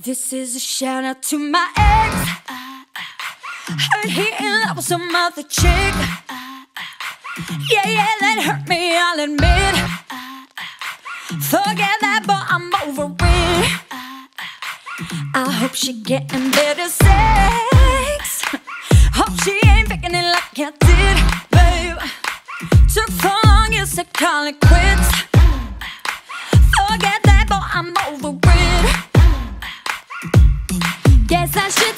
This is a shout out to my ex. Heard he in love with some other chick. Yeah, yeah, that hurt me, I'll admit. Forget that, but I'm over it. I hope she getting better sex. Hope she ain't faking it like I did, babe. Took so long, you said call it quits. Forget that, but I'm over Guess I should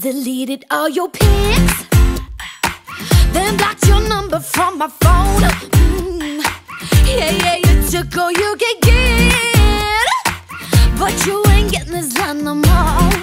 deleted all your pics. Then blocked your number from my phone. Mm. Yeah, yeah, you took all you could get. But you ain't getting this done no more.